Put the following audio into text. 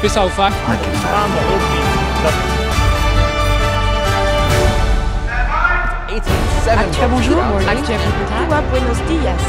Pessoal, faz. Actua bonjour. Actua buenos dias.